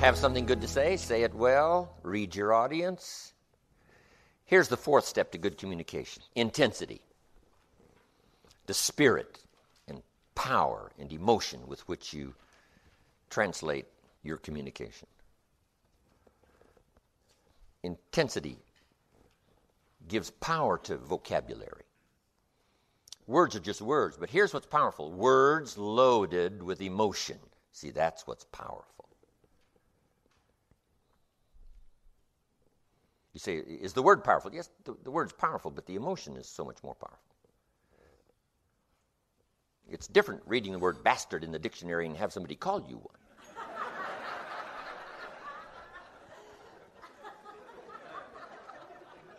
Have something good to say, say it well, read your audience. Here's the fourth step to good communication intensity. The spirit and power and emotion with which you translate your communication. Intensity gives power to vocabulary. Words are just words, but here's what's powerful words loaded with emotion. See, that's what's powerful. You say, is the word powerful? Yes, the, the word's powerful, but the emotion is so much more powerful. It's different reading the word bastard in the dictionary and have somebody call you one.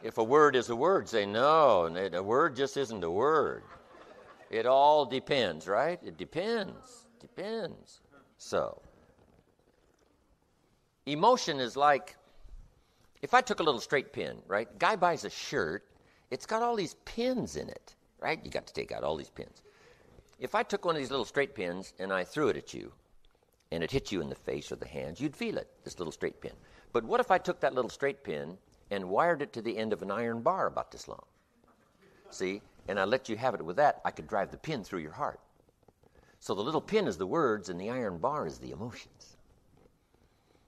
if a word is a word, say no, a word just isn't a word. It all depends, right? It depends. Depends. So, emotion is like if I took a little straight pin, right? Guy buys a shirt, it's got all these pins in it, right? You got to take out all these pins. If I took one of these little straight pins and I threw it at you, and it hit you in the face or the hands, you'd feel it, this little straight pin. But what if I took that little straight pin and wired it to the end of an iron bar about this long? See? And I let you have it with that, I could drive the pin through your heart. So the little pin is the words, and the iron bar is the emotions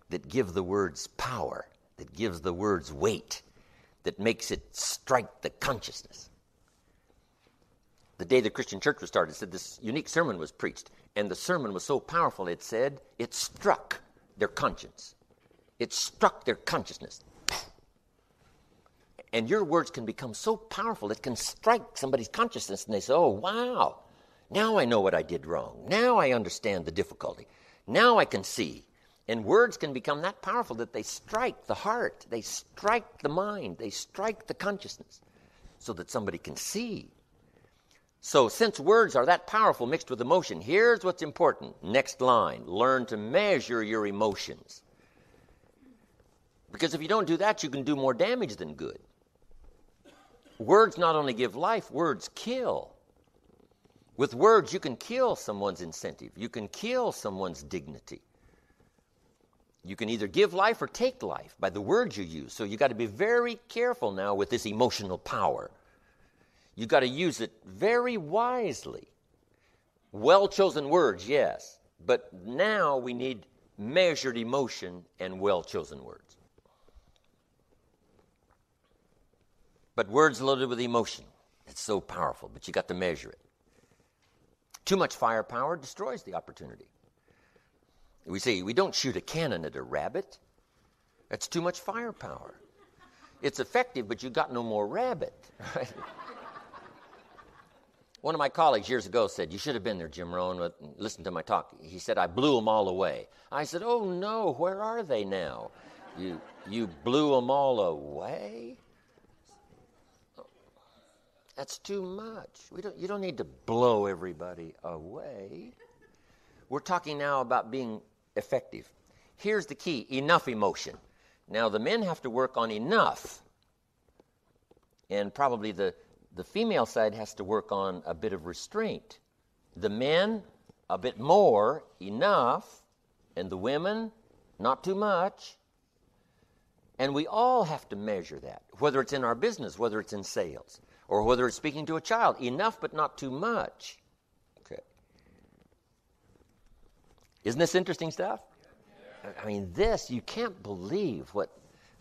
that give the words power that gives the words weight, that makes it strike the consciousness. The day the Christian church was started, said this unique sermon was preached, and the sermon was so powerful, it said it struck their conscience. It struck their consciousness. And your words can become so powerful, it can strike somebody's consciousness, and they say, Oh, wow, now I know what I did wrong. Now I understand the difficulty. Now I can see. And words can become that powerful that they strike the heart, they strike the mind, they strike the consciousness so that somebody can see. So, since words are that powerful mixed with emotion, here's what's important. Next line learn to measure your emotions. Because if you don't do that, you can do more damage than good. Words not only give life, words kill. With words, you can kill someone's incentive, you can kill someone's dignity. You can either give life or take life by the words you use. So you got to be very careful now with this emotional power. You got to use it very wisely. Well chosen words, yes, but now we need measured emotion and well chosen words. But words loaded with emotion, it's so powerful, but you got to measure it. Too much firepower destroys the opportunity. We say we don't shoot a cannon at a rabbit. That's too much firepower. It's effective, but you've got no more rabbit. Right? One of my colleagues years ago said, You should have been there, Jim Rohn, listen to my talk. He said, I blew them all away. I said, Oh no, where are they now? You, you blew them all away? That's too much. We don't, you don't need to blow everybody away. We're talking now about being effective. Here's the key enough emotion. Now, the men have to work on enough, and probably the, the female side has to work on a bit of restraint. The men, a bit more, enough, and the women, not too much. And we all have to measure that, whether it's in our business, whether it's in sales, or whether it's speaking to a child. Enough, but not too much. Isn't this interesting stuff? I mean, this, you can't believe what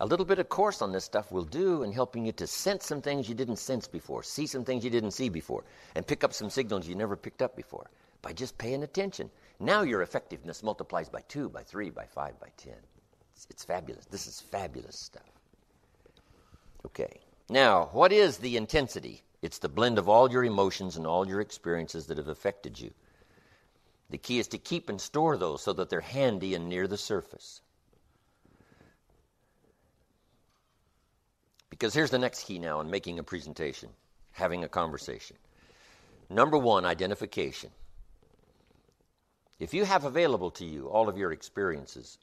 a little bit of course on this stuff will do in helping you to sense some things you didn't sense before, see some things you didn't see before, and pick up some signals you never picked up before by just paying attention. Now your effectiveness multiplies by two, by three, by five, by ten. It's, it's fabulous. This is fabulous stuff. Okay. Now, what is the intensity? It's the blend of all your emotions and all your experiences that have affected you. The key is to keep and store those so that they're handy and near the surface. Because here's the next key now in making a presentation, having a conversation. Number one, identification. If you have available to you all of your experiences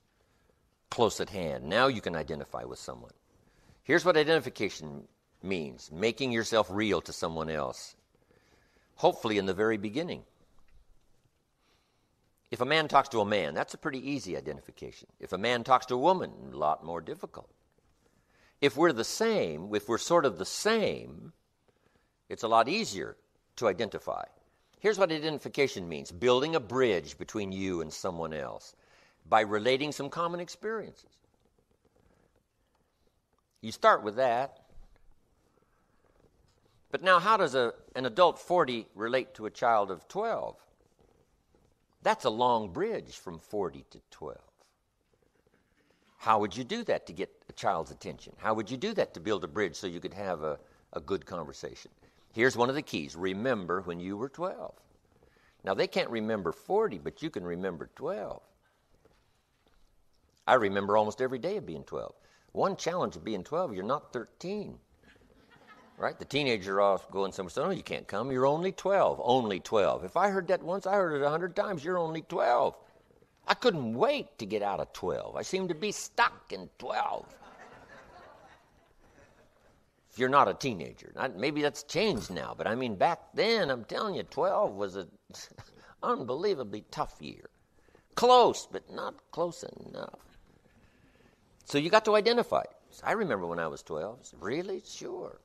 close at hand, now you can identify with someone. Here's what identification means making yourself real to someone else, hopefully in the very beginning. If a man talks to a man, that's a pretty easy identification. If a man talks to a woman, a lot more difficult. If we're the same, if we're sort of the same, it's a lot easier to identify. Here's what identification means building a bridge between you and someone else by relating some common experiences. You start with that. But now, how does a, an adult 40 relate to a child of 12? That's a long bridge from 40 to 12. How would you do that to get a child's attention? How would you do that to build a bridge so you could have a, a good conversation? Here's one of the keys remember when you were 12. Now, they can't remember 40, but you can remember 12. I remember almost every day of being 12. One challenge of being 12, you're not 13. Right? The teenagers are off going somewhere, so no, you can't come. You're only 12. Only 12. If I heard that once, I heard it a hundred times. You're only 12. I couldn't wait to get out of 12. I seemed to be stuck in 12. if you're not a teenager, not, maybe that's changed now, but I mean, back then, I'm telling you, 12 was an unbelievably tough year. Close, but not close enough. So you got to identify. I remember when I was 12. Really? Sure.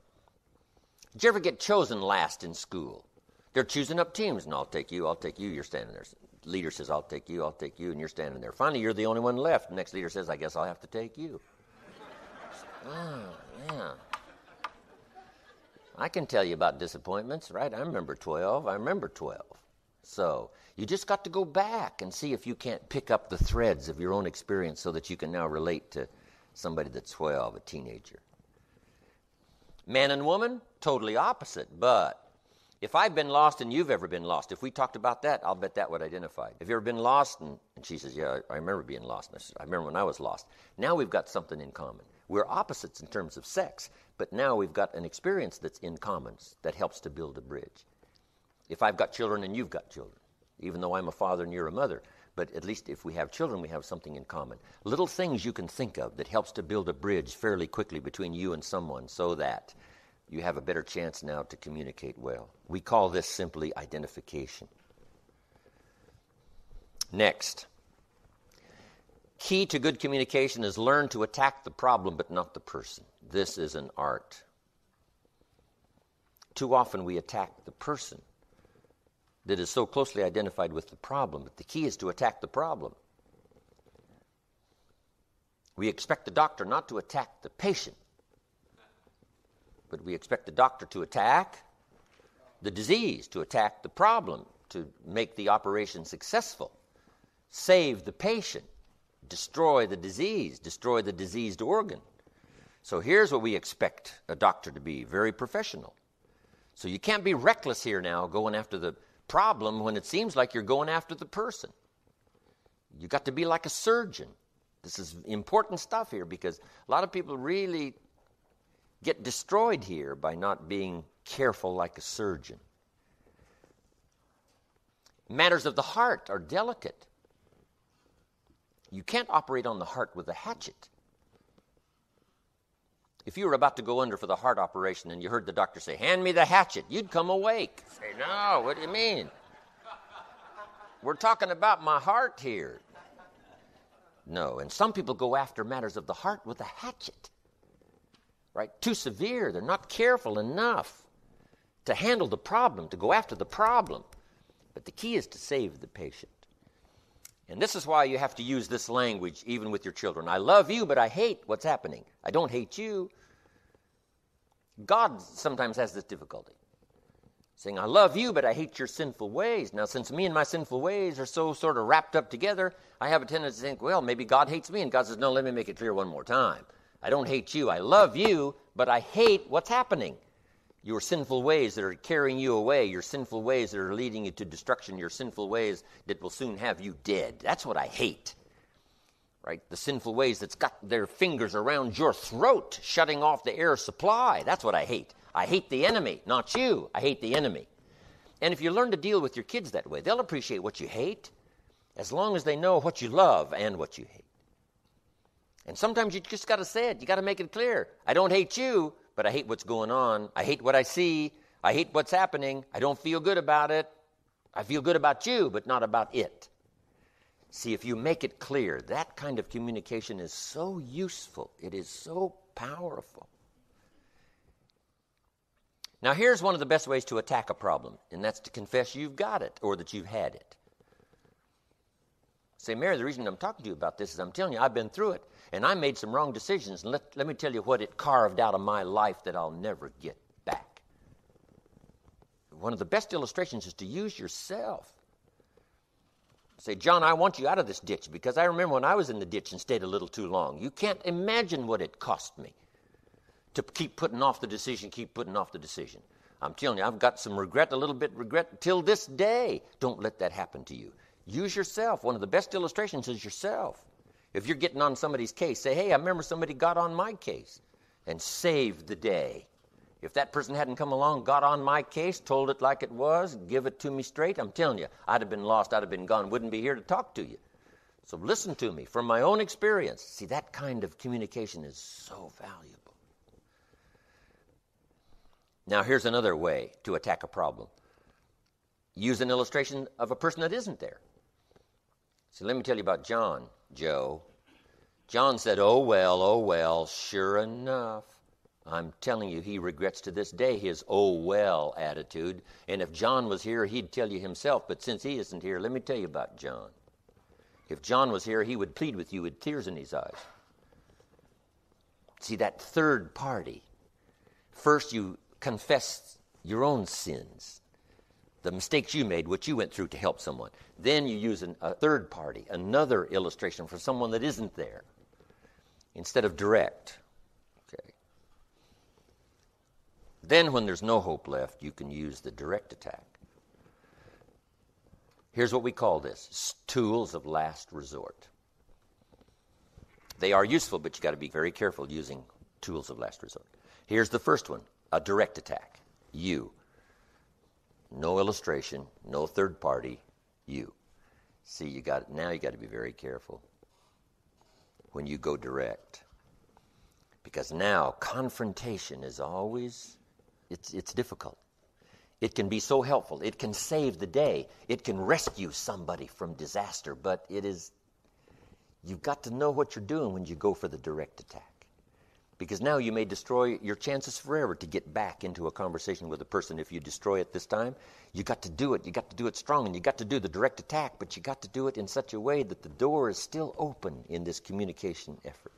Did you ever get chosen last in school? They're choosing up teams, and I'll take you, I'll take you, you're standing there. Leader says, I'll take you, I'll take you, and you're standing there. Finally, you're the only one left. Next leader says, I guess I'll have to take you. oh, yeah. I can tell you about disappointments, right? I remember 12. I remember 12. So you just got to go back and see if you can't pick up the threads of your own experience so that you can now relate to somebody that's 12, a teenager. Man and woman, totally opposite. But if I've been lost and you've ever been lost, if we talked about that, I'll bet that would identify. Have you ever been lost? And, and she says, Yeah, I, I remember being lost. I, says, I remember when I was lost. Now we've got something in common. We're opposites in terms of sex, but now we've got an experience that's in common that helps to build a bridge. If I've got children and you've got children, even though I'm a father and you're a mother, but at least if we have children, we have something in common. Little things you can think of that helps to build a bridge fairly quickly between you and someone so that you have a better chance now to communicate well. We call this simply identification. Next, key to good communication is learn to attack the problem but not the person. This is an art. Too often we attack the person that is so closely identified with the problem. But the key is to attack the problem. We expect the doctor not to attack the patient, but we expect the doctor to attack the disease, to attack the problem, to make the operation successful, save the patient, destroy the disease, destroy the diseased organ. So here's what we expect a doctor to be very professional. So you can't be reckless here now going after the problem when it seems like you're going after the person. You got to be like a surgeon. This is important stuff here because a lot of people really get destroyed here by not being careful like a surgeon. Matters of the heart are delicate. You can't operate on the heart with a hatchet. If you were about to go under for the heart operation and you heard the doctor say, Hand me the hatchet, you'd come awake. Say, No, what do you mean? We're talking about my heart here. No, and some people go after matters of the heart with a hatchet. Right? Too severe. They're not careful enough to handle the problem, to go after the problem. But the key is to save the patient. And this is why you have to use this language even with your children. I love you, but I hate what's happening. I don't hate you. God sometimes has this difficulty. Saying, I love you, but I hate your sinful ways. Now, since me and my sinful ways are so sort of wrapped up together, I have a tendency to think, well, maybe God hates me. And God says, no, let me make it clear one more time. I don't hate you. I love you, but I hate what's happening your sinful ways that are carrying you away, your sinful ways that are leading you to destruction, your sinful ways that will soon have you dead. That's what I hate. Right? The sinful ways that's got their fingers around your throat, shutting off the air supply. That's what I hate. I hate the enemy, not you. I hate the enemy. And if you learn to deal with your kids that way, they'll appreciate what you hate as long as they know what you love and what you hate. And sometimes you just got to say it. You got to make it clear. I don't hate you, but I hate what's going on. I hate what I see. I hate what's happening. I don't feel good about it. I feel good about you, but not about it. See, if you make it clear, that kind of communication is so useful, it is so powerful. Now, here's one of the best ways to attack a problem, and that's to confess you've got it or that you've had it. Say, Mary, the reason I'm talking to you about this is I'm telling you, I've been through it, and I made some wrong decisions, and let, let me tell you what it carved out of my life that I'll never get back. One of the best illustrations is to use yourself. Say, John, I want you out of this ditch because I remember when I was in the ditch and stayed a little too long. You can't imagine what it cost me to keep putting off the decision, keep putting off the decision. I'm telling you, I've got some regret, a little bit regret till this day. Don't let that happen to you. Use yourself. One of the best illustrations is yourself. If you're getting on somebody's case, say, hey, I remember somebody got on my case and saved the day. If that person hadn't come along, got on my case, told it like it was, give it to me straight, I'm telling you, I'd have been lost, I'd have been gone, wouldn't be here to talk to you. So listen to me from my own experience. See, that kind of communication is so valuable. Now, here's another way to attack a problem use an illustration of a person that isn't there. So let me tell you about John, Joe. John said, Oh, well, oh, well, sure enough. I'm telling you, he regrets to this day his oh, well attitude. And if John was here, he'd tell you himself. But since he isn't here, let me tell you about John. If John was here, he would plead with you with tears in his eyes. See, that third party. First, you confess your own sins the mistakes you made, what you went through to help someone. Then you use an, a third party, another illustration for someone that isn't there, instead of direct. Okay. Then, when there's no hope left, you can use the direct attack. Here's what we call this tools of last resort. They are useful, but you've got to be very careful using tools of last resort. Here's the first one a direct attack. You no illustration, no third party, you. See, you got now you got to be very careful when you go direct. Because now confrontation is always it's it's difficult. It can be so helpful. It can save the day. It can rescue somebody from disaster, but it is you've got to know what you're doing when you go for the direct attack because now you may destroy your chances forever to get back into a conversation with a person if you destroy it this time. You got to do it. You got to do it strong, and you got to do the direct attack, but you got to do it in such a way that the door is still open in this communication effort.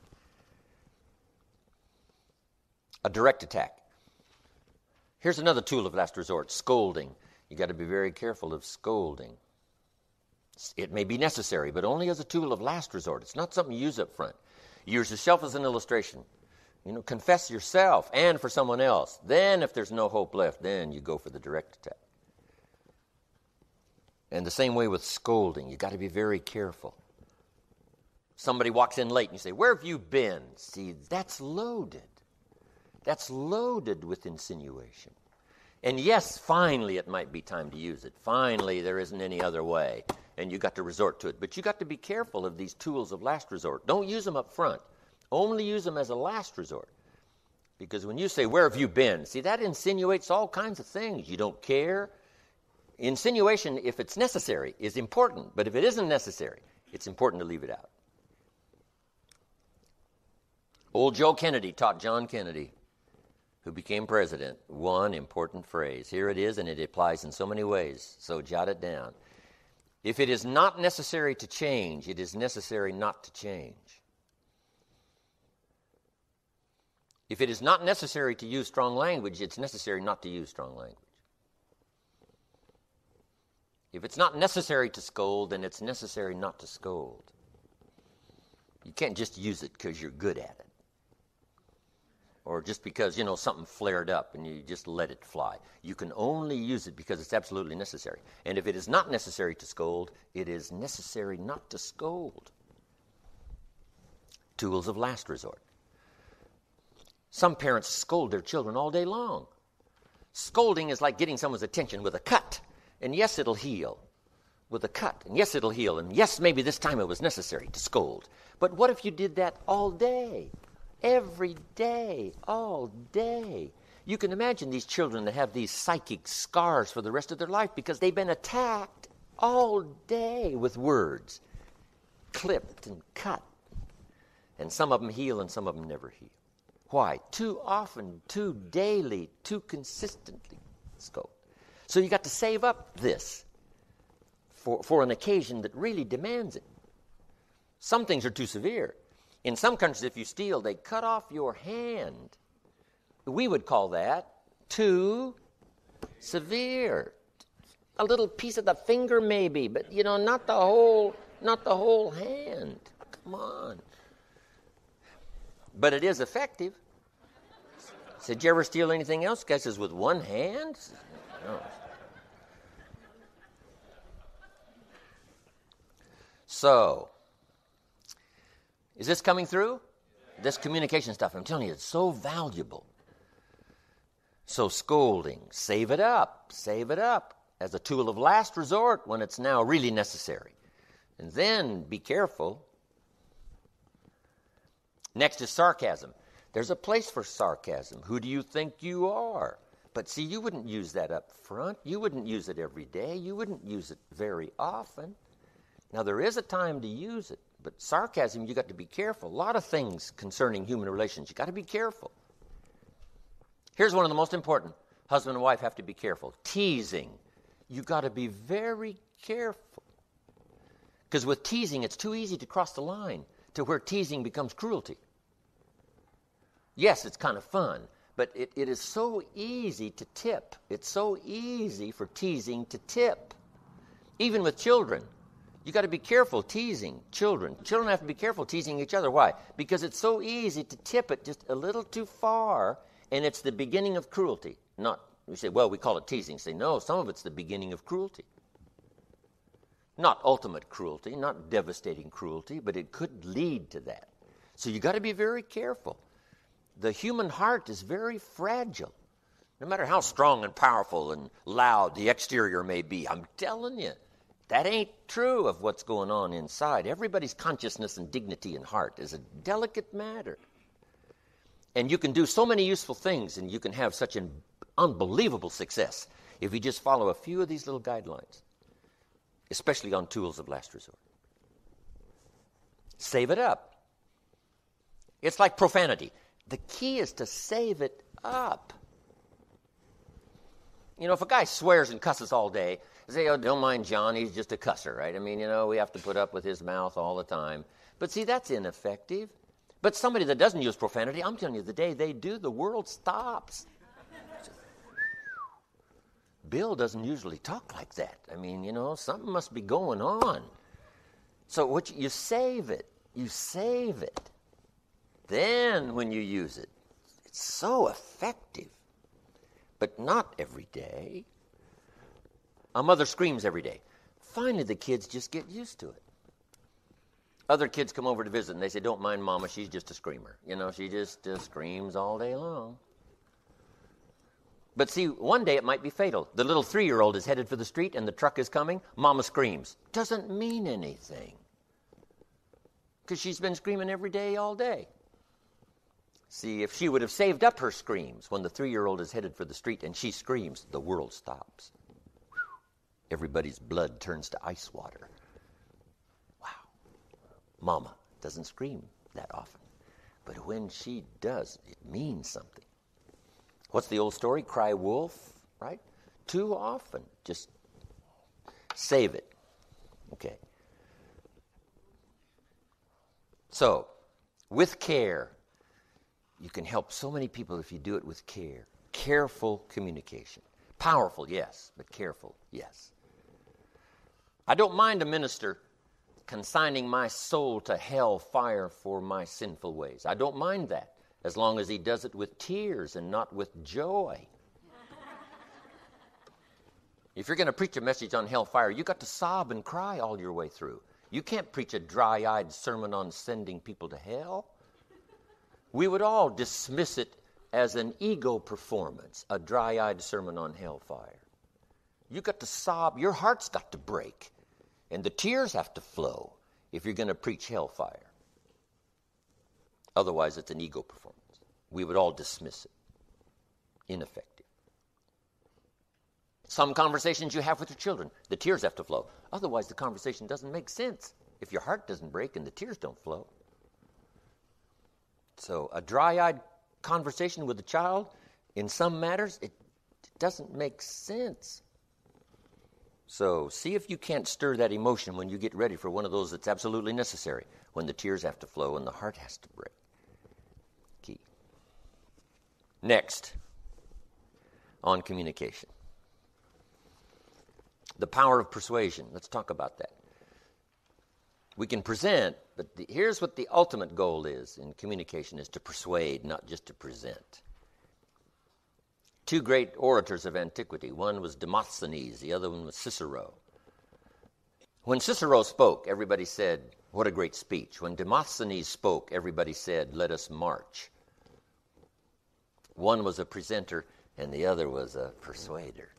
A direct attack. Here's another tool of last resort scolding. You got to be very careful of scolding. It may be necessary, but only as a tool of last resort. It's not something you use up front. Use yourself as an illustration. You know, confess yourself and for someone else. Then, if there's no hope left, then you go for the direct attack. And the same way with scolding, you got to be very careful. Somebody walks in late and you say, Where have you been? See, that's loaded. That's loaded with insinuation. And yes, finally it might be time to use it. Finally, there isn't any other way. And you got to resort to it. But you got to be careful of these tools of last resort. Don't use them up front. Only use them as a last resort. Because when you say, Where have you been? See, that insinuates all kinds of things. You don't care. Insinuation, if it's necessary, is important, but if it isn't necessary, it's important to leave it out. Old Joe Kennedy taught John Kennedy, who became president, one important phrase. Here it is, and it applies in so many ways, so jot it down. If it is not necessary to change, it is necessary not to change. If it is not necessary to use strong language, it's necessary not to use strong language. If it's not necessary to scold, then it's necessary not to scold. You can't just use it because you're good at it. Or just because, you know, something flared up and you just let it fly. You can only use it because it's absolutely necessary. And if it is not necessary to scold, it is necessary not to scold. Tools of last resort. Some parents scold their children all day long. Scolding is like getting someone's attention with a cut. And yes, it'll heal with a cut. And yes, it'll heal. And yes, maybe this time it was necessary to scold. But what if you did that all day? Every day, all day. You can imagine these children that have these psychic scars for the rest of their life because they've been attacked all day with words. clipped and cut. And some of them heal and some of them never heal. Why? Too often, too daily, too consistently scoped. So you got to save up this for, for an occasion that really demands it. Some things are too severe. In some countries, if you steal, they cut off your hand. We would call that too severe. A little piece of the finger, maybe, but you know, not the whole, not the whole hand. Come on. But it is effective. Said, you ever steal anything else? Guy says, with one hand? No. So, is this coming through? This communication stuff, I'm telling you, it's so valuable. So, scolding, save it up, save it up as a tool of last resort when it's now really necessary. And then be careful. Next is sarcasm. There's a place for sarcasm. Who do you think you are? But see, you wouldn't use that up front. You wouldn't use it every day. You wouldn't use it very often. Now, there is a time to use it, but sarcasm, you got to be careful. A lot of things concerning human relations, you got to be careful. Here's one of the most important husband and wife have to be careful teasing. You got to be very careful. Because with teasing, it's too easy to cross the line to where teasing becomes cruelty. Yes, it's kind of fun, but it, it is so easy to tip. It's so easy for teasing to tip. Even with children, you got to be careful teasing children. Children have to be careful teasing each other. Why? Because it's so easy to tip it just a little too far, and it's the beginning of cruelty. Not, we say, well, we call it teasing. Say, no, some of it's the beginning of cruelty. Not ultimate cruelty, not devastating cruelty, but it could lead to that. So you got to be very careful. The human heart is very fragile. No matter how strong and powerful and loud the exterior may be, I'm telling you, that ain't true of what's going on inside. Everybody's consciousness and dignity and heart is a delicate matter. And you can do so many useful things and you can have such an unbelievable success if you just follow a few of these little guidelines, especially on tools of last resort. Save it up. It's like profanity. The key is to save it up. You know, if a guy swears and cusses all day, say, oh, don't mind John, he's just a cusser, right? I mean, you know, we have to put up with his mouth all the time. But see, that's ineffective. But somebody that doesn't use profanity, I'm telling you, the day they do, the world stops. Bill doesn't usually talk like that. I mean, you know, something must be going on. So what you, you save it. You save it. Then when you use it, it's so effective. But not every day. A mother screams every day. Finally, the kids just get used to it. Other kids come over to visit and they say, Don't mind mama, she's just a screamer. You know, she just uh, screams all day long. But see, one day it might be fatal. The little three year old is headed for the street and the truck is coming. Mama screams. Doesn't mean anything. Because she's been screaming every day, all day. See, if she would have saved up her screams when the three year old is headed for the street and she screams, the world stops everybody's blood turns to ice water. Wow. Mama doesn't scream that often. But when she does, it means something. What's the old story? Cry wolf, right? Too often. Just save it. Okay. So, with care, you can help so many people if you do it with care. Careful communication. Powerful, yes, but careful, yes. I don't mind a minister consigning my soul to hell fire for my sinful ways. I don't mind that as long as he does it with tears and not with joy. if you're going to preach a message on hellfire, you got to sob and cry all your way through. You can't preach a dry eyed sermon on sending people to hell. We would all dismiss it as an ego performance, a dry eyed sermon on hellfire. You got to sob, your heart's got to break. And the tears have to flow if you're going to preach hellfire. Otherwise, it's an ego performance. We would all dismiss it. Ineffective. Some conversations you have with your children, the tears have to flow. Otherwise, the conversation doesn't make sense. if your heart doesn't break and the tears don't flow. So, a dry eyed conversation with a child, in some matters, it doesn't make sense. So, see if you can't stir that emotion when you get ready for one of those that's absolutely necessary, when the tears have to flow and the heart has to break. Key. Next, on communication. The power of persuasion. Let's talk about that. We can present, but the, here's what the ultimate goal is in communication is to persuade, not just to present. Two great orators of antiquity, one was Demosthenes, the other one was Cicero. When Cicero spoke, everybody said, What a great speech. When Demosthenes spoke, everybody said, Let us march. One was a presenter, and the other was a persuader.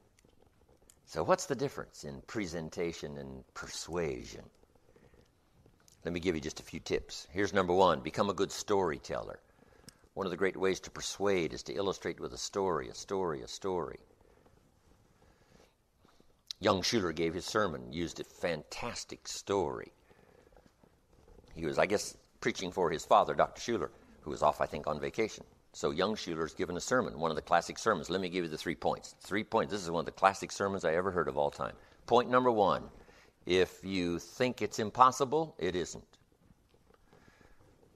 So, what's the difference in presentation and persuasion? Let me give you just a few tips. Here's number one become a good storyteller. One of the great ways to persuade is to illustrate with a story, a story, a story. Young Schuller gave his sermon, used a fantastic story. He was, I guess, preaching for his father, Dr. Schuller, who was off, I think, on vacation. So young Schuller's given a sermon, one of the classic sermons. Let me give you the three points. Three points. This is one of the classic sermons I ever heard of all time. Point number one if you think it's impossible, it isn't.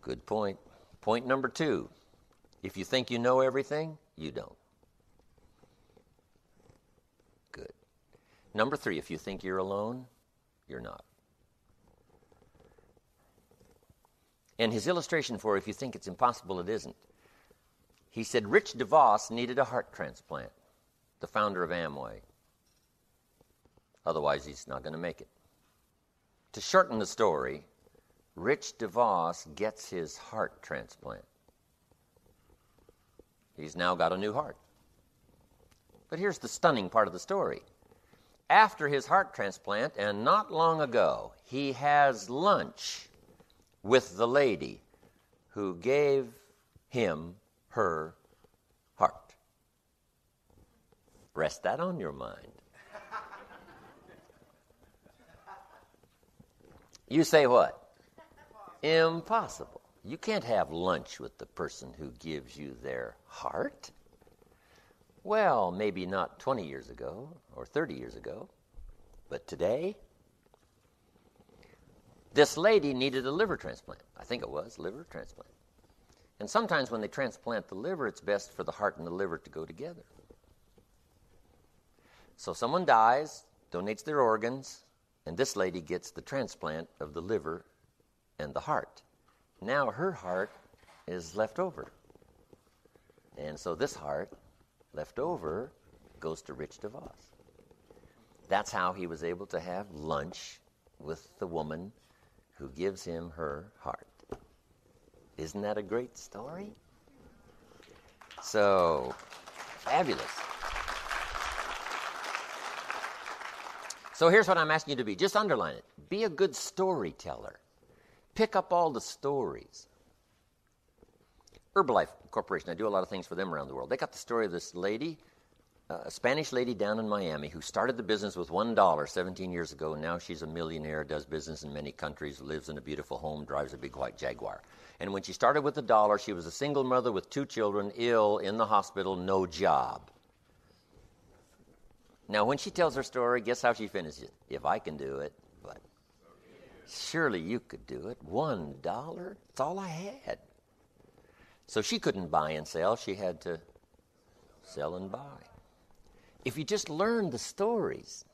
Good point. Point number two if you think you know everything, you don't. Good. Number three, if you think you're alone, you're not. And his illustration for if you think it's impossible, it isn't he said Rich DeVos needed a heart transplant, the founder of Amway. Otherwise, he's not going to make it. To shorten the story, Rich DeVos gets his heart transplant. He's now got a new heart. But here's the stunning part of the story. After his heart transplant, and not long ago, he has lunch with the lady who gave him her heart. Rest that on your mind. You say what? Impossible. You can't have lunch with the person who gives you their heart. Well, maybe not 20 years ago or 30 years ago, but today, this lady needed a liver transplant. I think it was liver transplant. And sometimes when they transplant the liver, it's best for the heart and the liver to go together. So someone dies, donates their organs, and this lady gets the transplant of the liver and the heart. Now her heart is left over. And so this heart, left over, goes to Rich DeVos. That's how he was able to have lunch with the woman who gives him her heart. Isn't that a great story? So, fabulous. So here's what I'm asking you to be. Just underline it. Be a good storyteller. Pick up all the stories. Herbalife Corporation, I do a lot of things for them around the world. They got the story of this lady uh, a Spanish lady down in Miami who started the business with $1 17 years ago. Now she's a millionaire, does business in many countries, lives in a beautiful home, drives a big white Jaguar. And when she started with a dollar, she was a single mother with two children, ill, in the hospital, no job. Now, when she tells her story, guess how she finishes it? If I can do it, but surely you could do it. One dollar? That's all I had. So she couldn't buy and sell, she had to sell and buy if you just learn the stories,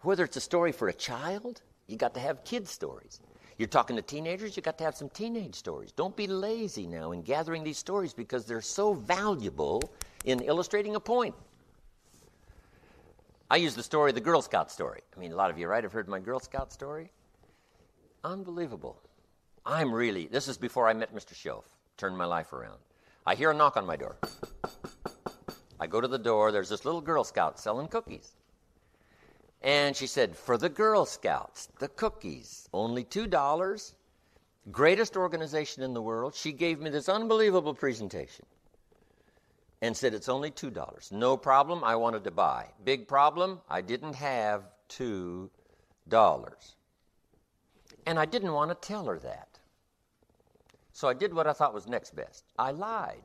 whether it's a story for a child, you got to have kid stories. You're talking to teenagers, you got to have some teenage stories. Don't be lazy now in gathering these stories because they're so valuable in illustrating a point. I use the story, the Girl Scout story. I mean, a lot of you, right, have heard my Girl Scout story. Unbelievable. I'm really, this is before I met Mr. Shoaff, turned my life around. I hear a knock on my door. I go to the door, there's this little Girl Scout selling cookies. And she said, For the Girl Scouts, the cookies, only $2, greatest organization in the world. She gave me this unbelievable presentation and said, It's only $2. No problem, I wanted to buy. Big problem, I didn't have $2. And I didn't want to tell her that. So I did what I thought was next best. I lied.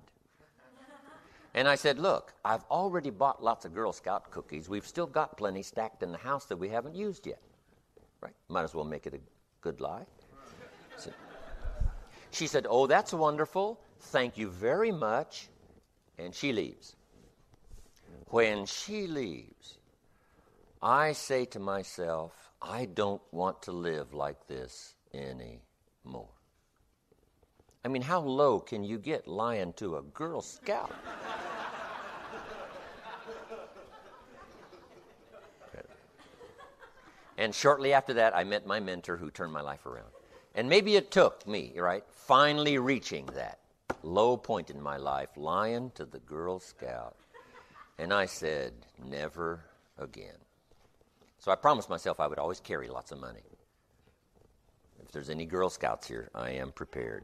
And I said, Look, I've already bought lots of Girl Scout cookies. We've still got plenty stacked in the house that we haven't used yet. Right? Might as well make it a good lie. So, she said, Oh, that's wonderful. Thank you very much. And she leaves. When she leaves, I say to myself, I don't want to live like this anymore. I mean, how low can you get lying to a Girl Scout? and shortly after that, I met my mentor who turned my life around. And maybe it took me, right, finally reaching that low point in my life, lying to the Girl Scout. And I said, never again. So I promised myself I would always carry lots of money. If there's any Girl Scouts here, I am prepared.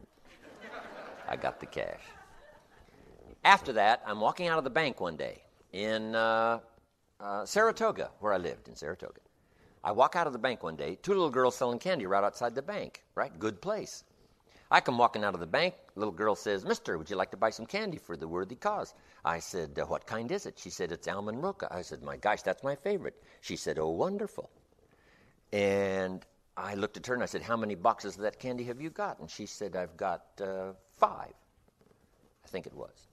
I got the cash. After that, I'm walking out of the bank one day in uh, uh, Saratoga, where I lived in Saratoga. I walk out of the bank one day, two little girls selling candy right outside the bank, right? Good place. I come walking out of the bank. Little girl says, Mister, would you like to buy some candy for the worthy cause? I said, uh, What kind is it? She said, It's almond roca. I said, My gosh, that's my favorite. She said, Oh, wonderful. And I looked at her and I said, How many boxes of that candy have you got? And she said, I've got uh, five. I think it was.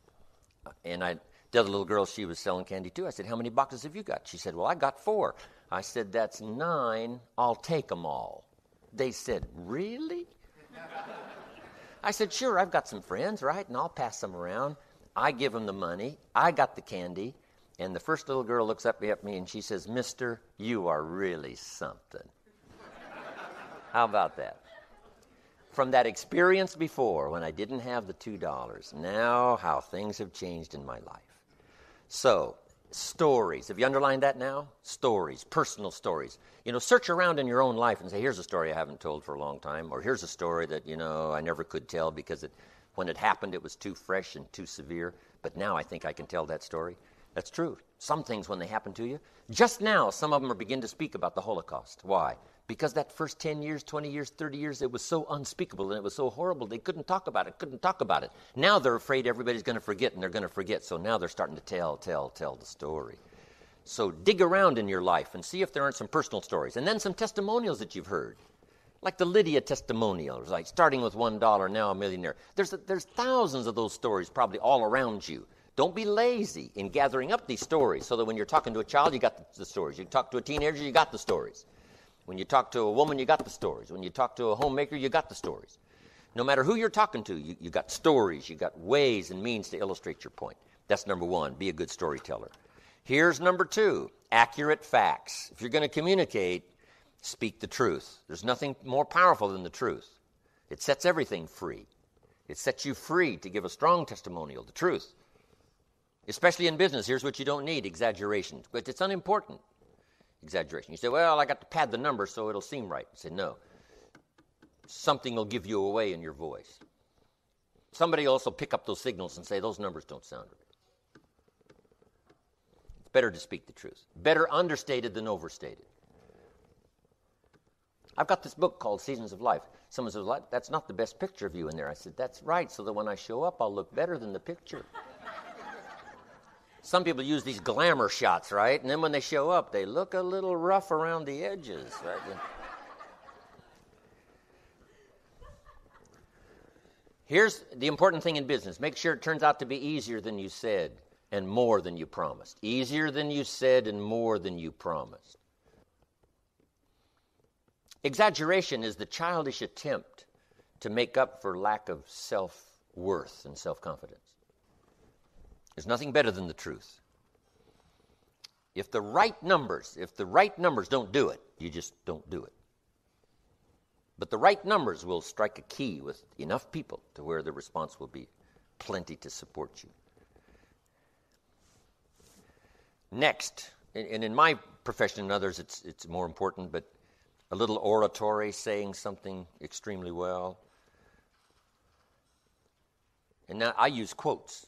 Uh, and I, the other little girl, she was selling candy too. I said, How many boxes have you got? She said, Well, I got four. I said, That's nine. I'll take them all. They said, Really? I said, Sure, I've got some friends, right? And I'll pass them around. I give them the money. I got the candy. And the first little girl looks up at me and she says, Mister, you are really something. How about that? From that experience before when I didn't have the $2, now how things have changed in my life. So, stories. Have you underlined that now? Stories, personal stories. You know, search around in your own life and say, here's a story I haven't told for a long time, or here's a story that, you know, I never could tell because it, when it happened, it was too fresh and too severe, but now I think I can tell that story. That's true. Some things, when they happen to you, just now, some of them are beginning to speak about the Holocaust. Why? Because that first 10 years, 20 years, 30 years, it was so unspeakable and it was so horrible, they couldn't talk about it, couldn't talk about it. Now they're afraid everybody's going to forget and they're going to forget, so now they're starting to tell, tell, tell the story. So dig around in your life and see if there aren't some personal stories. And then some testimonials that you've heard. Like the Lydia testimonials, like starting with $1, now a millionaire. There's, a, there's thousands of those stories probably all around you. Don't be lazy in gathering up these stories so that when you're talking to a child, you got the, the stories. You talk to a teenager, you got the stories. When you talk to a woman, you got the stories. When you talk to a homemaker, you got the stories. No matter who you're talking to, you, you got stories, you got ways and means to illustrate your point. That's number one, be a good storyteller. Here's number two accurate facts. If you're going to communicate, speak the truth. There's nothing more powerful than the truth. It sets everything free. It sets you free to give a strong testimonial, the truth. Especially in business, here's what you don't need exaggeration. But it's unimportant. Exaggeration. You say, well, I got to pad the numbers so it'll seem right. I say, no. Something will give you away in your voice. Somebody also pick up those signals and say, those numbers don't sound right. It's better to speak the truth. Better understated than overstated. I've got this book called Seasons of Life. Someone says, That's not the best picture of you in there. I said, That's right, so that when I show up, I'll look better than the picture. Some people use these glamour shots, right? And then when they show up, they look a little rough around the edges, right? Here's the important thing in business make sure it turns out to be easier than you said and more than you promised. Easier than you said and more than you promised. Exaggeration is the childish attempt to make up for lack of self worth and self confidence. There's nothing better than the truth. If the right numbers, if the right numbers don't do it, you just don't do it. But the right numbers will strike a key with enough people to where the response will be plenty to support you. Next, and in my profession and others, it's, it's more important, but a little oratory, saying something extremely well. And now I use quotes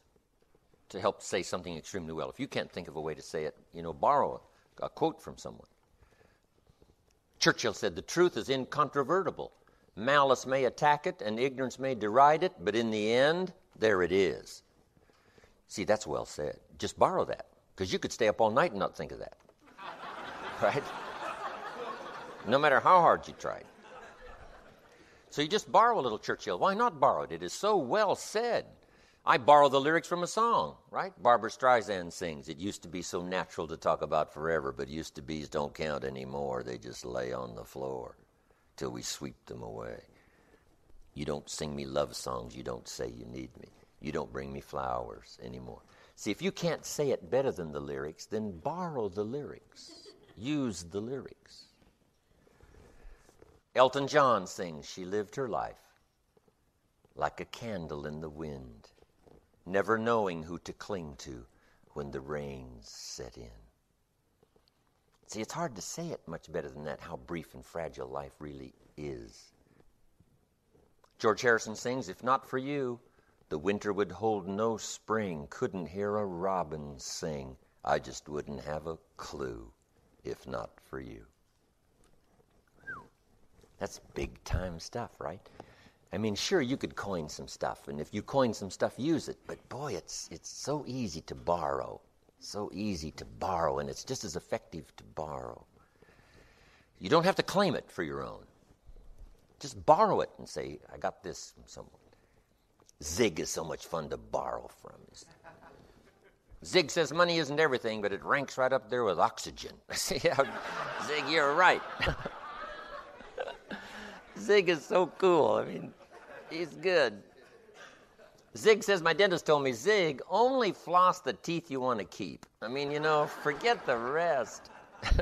to help say something extremely well. If you can't think of a way to say it, you know, borrow a, a quote from someone. Churchill said, The truth is incontrovertible. Malice may attack it and ignorance may deride it, but in the end, there it is. See, that's well said. Just borrow that, because you could stay up all night and not think of that. right? No matter how hard you tried. So you just borrow a little Churchill. Why not borrow it? It is so well said. I borrow the lyrics from a song, right? Barbra Streisand sings, It used to be so natural to talk about forever, but used to be's don't count anymore. They just lay on the floor till we sweep them away. You don't sing me love songs. You don't say you need me. You don't bring me flowers anymore. See, if you can't say it better than the lyrics, then borrow the lyrics. Use the lyrics. Elton John sings, She lived her life like a candle in the wind never knowing who to cling to when the rains set in. See, it's hard to say it much better than that, how brief and fragile life really is. George Harrison sings, If not for you, the winter would hold no spring, couldn't hear a robin sing. I just wouldn't have a clue if not for you. That's big time stuff, right? I mean, sure, you could coin some stuff, and if you coin some stuff, use it. But boy, it's, it's so easy to borrow. So easy to borrow, and it's just as effective to borrow. You don't have to claim it for your own. Just borrow it and say, I got this from someone. Zig is so much fun to borrow from. Zig says money isn't everything, but it ranks right up there with oxygen. See how, Zig, you're right. Zig is so cool. I mean, He's good. Zig says, My dentist told me, Zig, only floss the teeth you want to keep. I mean, you know, forget the rest.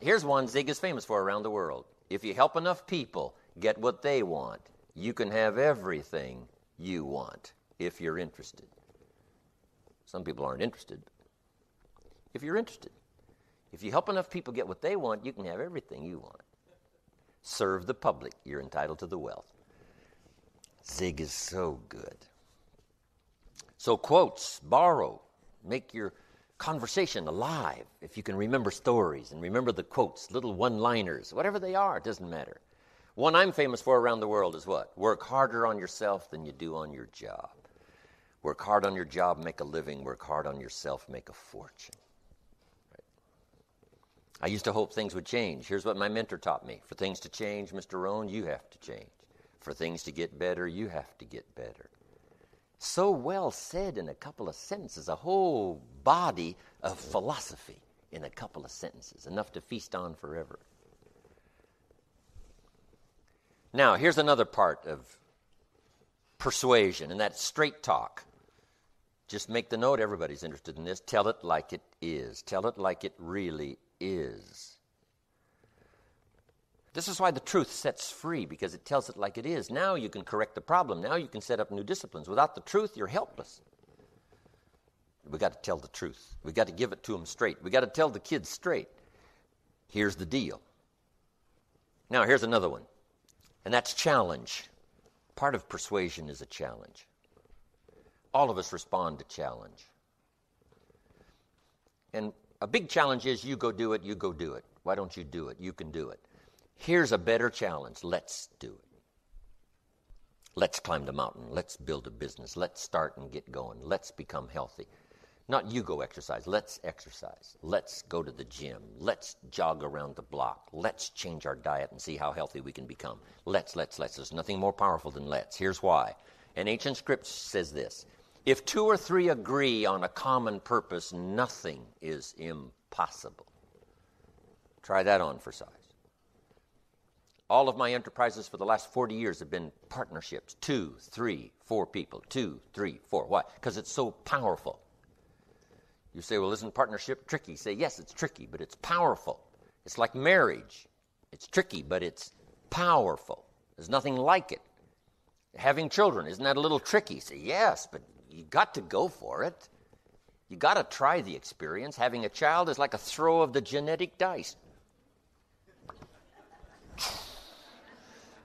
Here's one Zig is famous for around the world. If you help enough people get what they want, you can have everything you want if you're interested. Some people aren't interested. If you're interested, if you help enough people get what they want, you can have everything you want. Serve the public. You're entitled to the wealth. Zig is so good. So, quotes, borrow, make your conversation alive. If you can remember stories and remember the quotes, little one liners, whatever they are, it doesn't matter. One I'm famous for around the world is what? Work harder on yourself than you do on your job. Work hard on your job, make a living. Work hard on yourself, make a fortune. I used to hope things would change. Here's what my mentor taught me. For things to change, Mr. Rohn, you have to change. For things to get better, you have to get better. So well said in a couple of sentences, a whole body of philosophy in a couple of sentences, enough to feast on forever. Now, here's another part of persuasion, and that's straight talk. Just make the note, everybody's interested in this. Tell it like it is. Tell it like it really is. This is why the truth sets free, because it tells it like it is. Now you can correct the problem. Now you can set up new disciplines. Without the truth, you're helpless. We've got to tell the truth. We've got to give it to them straight. We've got to tell the kids straight. Here's the deal. Now, here's another one, and that's challenge. Part of persuasion is a challenge. All of us respond to challenge. And a big challenge is you go do it, you go do it. Why don't you do it? You can do it. Here's a better challenge. Let's do it. Let's climb the mountain. Let's build a business. Let's start and get going. Let's become healthy. Not you go exercise. Let's exercise. Let's go to the gym. Let's jog around the block. Let's change our diet and see how healthy we can become. Let's, let's, let's. There's nothing more powerful than let's. Here's why. An ancient script says this if two or three agree on a common purpose, nothing is impossible. Try that on for size. All of my enterprises for the last 40 years have been partnerships two, three, four people. Two, three, four. Why? Because it's so powerful. You say, well, isn't partnership tricky? Say, yes, it's tricky, but it's powerful. It's like marriage. It's tricky, but it's powerful. There's nothing like it. Having children, isn't that a little tricky? Say, yes, but you got to go for it. You got to try the experience. Having a child is like a throw of the genetic dice.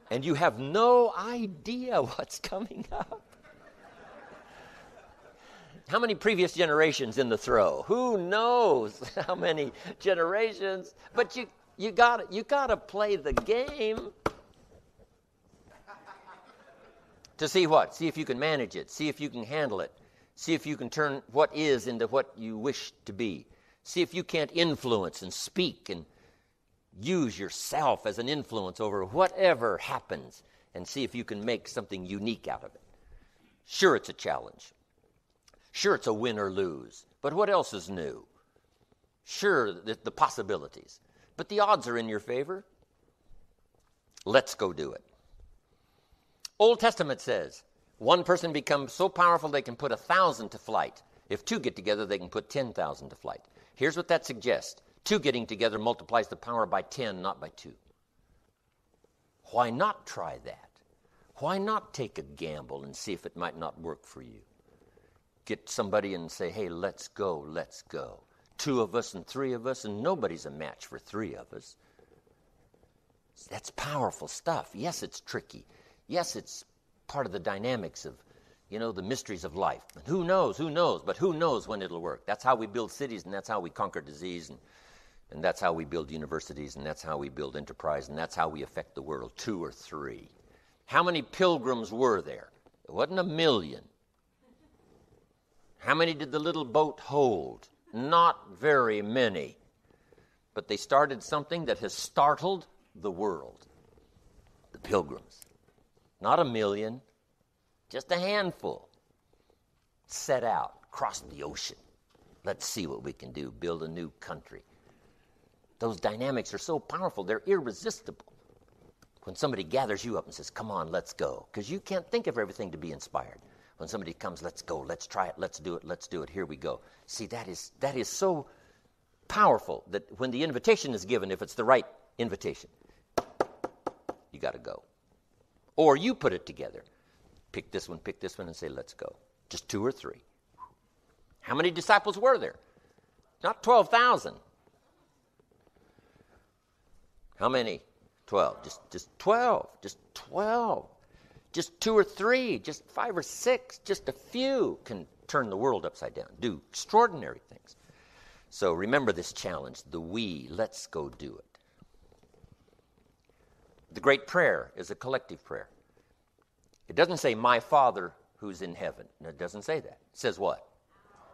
And you have no idea what's coming up. How many previous generations in the throw? Who knows how many generations? But you, You got you got to play the game. To see what? See if you can manage it. See if you can handle it. See if you can turn what is into what you wish to be. See if you can't influence and speak and use yourself as an influence over whatever happens and see if you can make something unique out of it. Sure, it's a challenge. Sure, it's a win or lose. But what else is new? Sure, the, the possibilities. But the odds are in your favor. Let's go do it. Old Testament says one person becomes so powerful they can put a thousand to flight. If two get together, they can put 10,000 to flight. Here's what that suggests two getting together multiplies the power by 10, not by two. Why not try that? Why not take a gamble and see if it might not work for you? Get somebody and say, hey, let's go, let's go. Two of us and three of us, and nobody's a match for three of us. That's powerful stuff. Yes, it's tricky. Yes, it's part of the dynamics of, you know, the mysteries of life. And who knows, who knows, but who knows when it'll work. That's how we build cities, and that's how we conquer disease, and, and that's how we build universities, and that's how we build enterprise, and that's how we affect the world. Two or three. How many pilgrims were there? It wasn't a million. How many did the little boat hold? Not very many. But they started something that has startled the world the pilgrims. Not a million, just a handful. Set out, crossed the ocean. Let's see what we can do, build a new country. Those dynamics are so powerful, they're irresistible. When somebody gathers you up and says, Come on, let's go, because you can't think of everything to be inspired. When somebody comes, let's go, let's try it, let's do it, let's do it, here we go. See, that is, that is so powerful that when the invitation is given, if it's the right invitation, you got to go. Or you put it together. Pick this one, pick this one, and say, let's go. Just two or three. How many disciples were there? Not 12,000. How many? 12. Just, just 12. Just 12 just two or three, just five or six, just a few can turn the world upside down, do extraordinary things. So remember this challenge the we, let's go do it. The great prayer is a collective prayer. It doesn't say, My Father who's in heaven. No, it doesn't say that. It says what?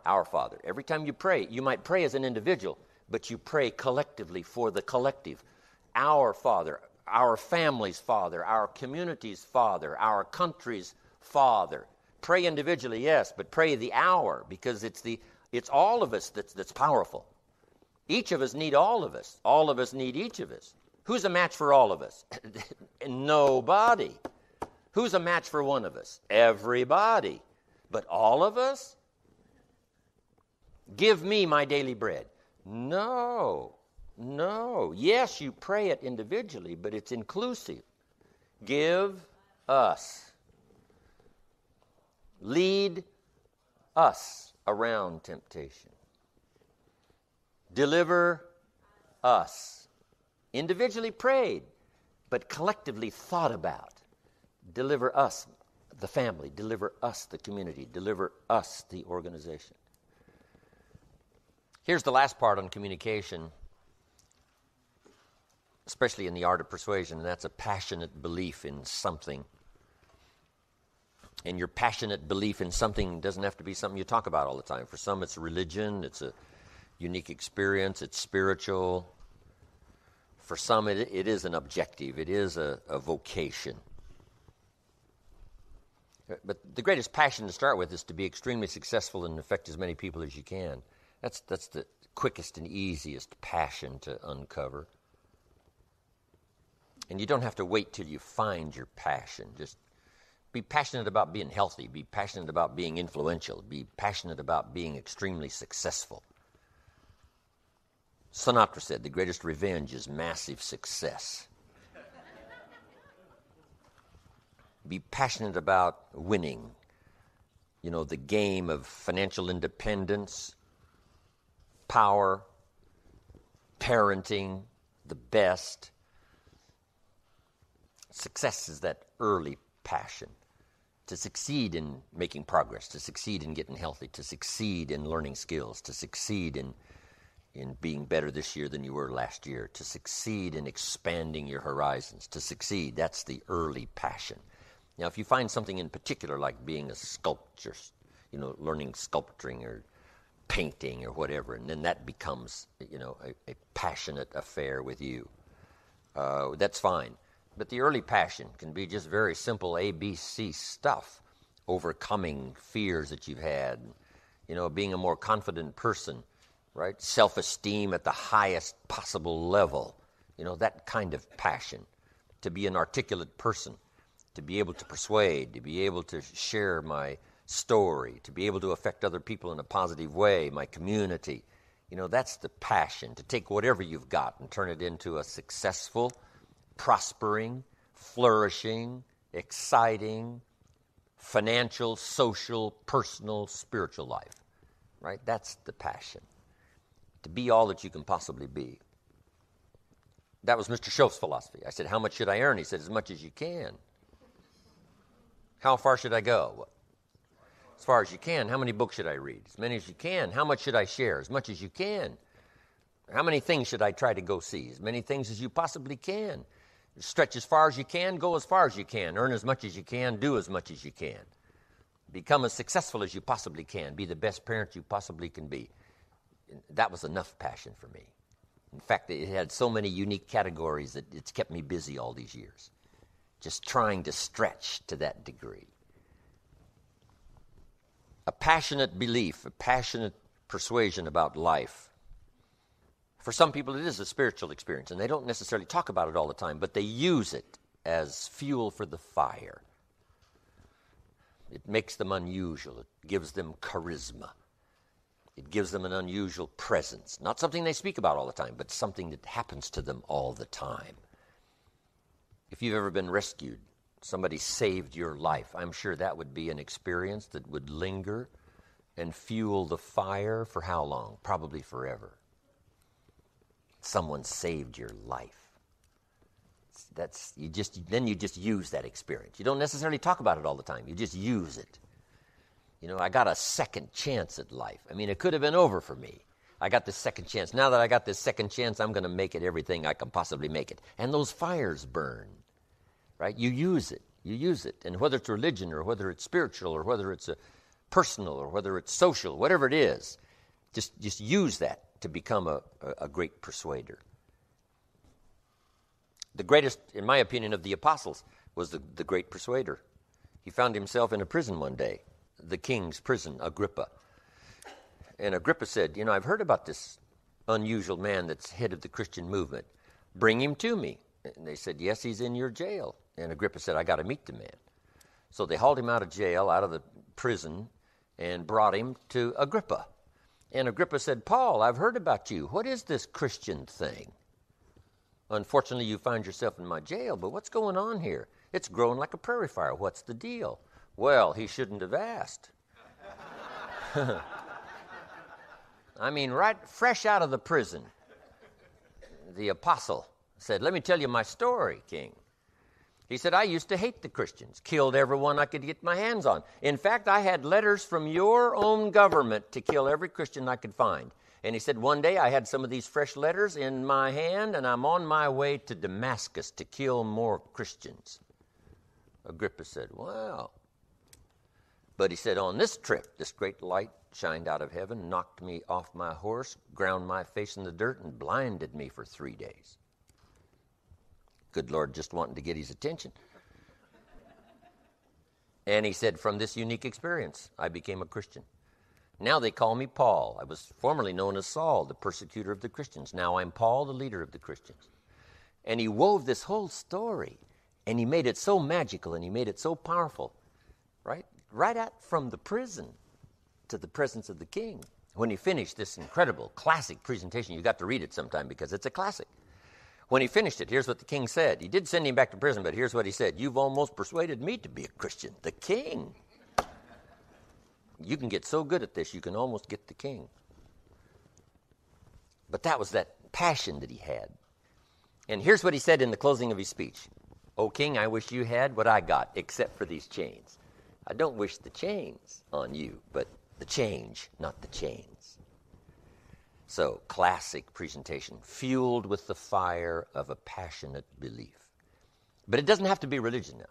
Our Father. Every time you pray, you might pray as an individual, but you pray collectively for the collective. Our Father, our family's father, our community's father, our country's father. Pray individually, yes, but pray the hour because it's the it's all of us that's that's powerful. Each of us need all of us. All of us need each of us. Who's a match for all of us? Nobody. Who's a match for one of us? Everybody. But all of us? Give me my daily bread. No. No. Yes, you pray it individually, but it's inclusive. Give us. Lead us around temptation. Deliver us. Individually prayed, but collectively thought about. Deliver us, the family. Deliver us, the community. Deliver us, the organization. Here's the last part on communication especially in the art of persuasion, and that's a passionate belief in something. And your passionate belief in something doesn't have to be something you talk about all the time. For some, it's religion, it's a unique experience, it's spiritual. For some, it, it is an objective, it is a, a vocation. Uh, but the greatest passion to start with is to be extremely successful and affect as many people as you can. That's, that's the quickest and easiest passion to uncover. And you don't have to wait till you find your passion. Just be passionate about being healthy, be passionate about being influential, be passionate about being extremely successful. Sinatra said the greatest revenge is massive success. be passionate about winning. You know, the game of financial independence, power, parenting, the best Success is that early passion to succeed in making progress, to succeed in getting healthy, to succeed in learning skills, to succeed in in being better this year than you were last year, to succeed in expanding your horizons, to succeed. That's the early passion. Now, if you find something in particular, like being a sculptor, you know, learning sculpturing or painting or whatever, and then that becomes, you know, a, a passionate affair with you, uh, that's fine. But the early passion can be just very simple ABC stuff, overcoming fears that you've had, you know, being a more confident person right? Self esteem at the highest possible level. You know, that kind of passion. To be an articulate person, to be able to persuade, to be able to share my story, to be able to affect other people in a positive way, my community. You know, that's the passion to take whatever you've got and turn it into a successful, prospering, flourishing, exciting, financial, social, personal, spiritual life. Right? That's the passion to be all that you can possibly be. That was Mr. Shoaff's philosophy. I said, How much should I earn? He said, As much as you can. How far should I go? As far as you can. How many books should I read? As many as you can. How much should I share? As much as you can. How many things should I try to go see? As many things as you possibly can. Stretch as far as you can, go as far as you can. Earn as much as you can, do as much as you can. Become as successful as you possibly can. Be the best parent you possibly can be that was enough passion for me. In fact, it had so many unique categories that it's kept me busy all these years, just trying to stretch to that degree. A passionate belief, a passionate persuasion about life. For some people, it is a spiritual experience, and they don't necessarily talk about it all the time, but they use it as fuel for the fire. It makes them unusual, it gives them charisma. It gives them an unusual presence. Not something they speak about all the time, but something that happens to them all the time. If you've ever been rescued, somebody saved your life, I'm sure that would be an experience that would linger and fuel the fire for how long? Probably forever. Someone saved your life. That's you just then you just use that experience. You don't necessarily talk about it all the time. You just use it. You know, I got a second chance at life. I mean, it could have been over for me. I got this second chance. Now that I got this second chance, I'm going to make it everything I can possibly make it. And those fires burn, right? You use it. You use it. And whether it's religion or whether it's spiritual or whether it's uh, personal or whether it's social, whatever it is, just, just use that to become a, a, a great persuader. The greatest, in my opinion, of the apostles was the, the great persuader. He found himself in a prison one day the king's prison, Agrippa. And Agrippa said, You know, I've heard about this unusual man that's head of the Christian movement. Bring him to me. And they said, Yes, he's in your jail. And Agrippa said, I got to meet the man. So they hauled him out of jail, out of the prison, and brought him to Agrippa. And Agrippa said, Paul, I've heard about you. What is this Christian thing? Unfortunately, you find yourself in my jail, but what's going on here? It's growing like a prairie fire. What's the deal? Well, he shouldn't have asked. I mean, right fresh out of the prison, the apostle said, Let me tell you my story, King. He said, I used to hate the Christians, killed everyone I could get my hands on. In fact, I had letters from your own government to kill every Christian I could find. And he said, One day I had some of these fresh letters in my hand, and I'm on my way to Damascus to kill more Christians. Agrippa said, Well, but he said, On this trip, this great light shined out of heaven, knocked me off my horse, ground my face in the dirt, and blinded me for three days. Good Lord, just wanting to get his attention. And he said, From this unique experience, I became a Christian. Now they call me Paul. I was formerly known as Saul, the persecutor of the Christians. Now I'm Paul, the leader of the Christians. And he wove this whole story, and he made it so magical, and he made it so powerful, right? Right out from the prison to the presence of the king. When he finished this incredible classic presentation, you got to read it sometime because it's a classic. When he finished it, here's what the king said. He did send him back to prison, but here's what he said You've almost persuaded me to be a Christian, the king. You can get so good at this, you can almost get the king. But that was that passion that he had. And here's what he said in the closing of his speech O king, I wish you had what I got, except for these chains. I don't wish the chains on you, but the change, not the chains. So, classic presentation, fueled with the fire of a passionate belief. But it doesn't have to be religion now.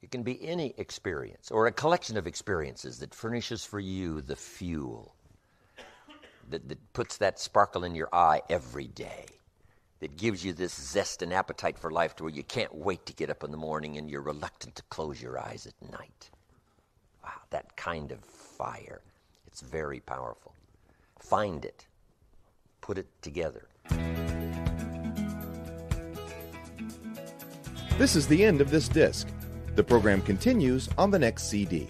It can be any experience or a collection of experiences that furnishes for you the fuel that, that puts that sparkle in your eye every day, that gives you this zest and appetite for life to where you can't wait to get up in the morning and you're reluctant to close your eyes at night. That kind of fire. It's very powerful. Find it, put it together. This is the end of this disc. The program continues on the next CD.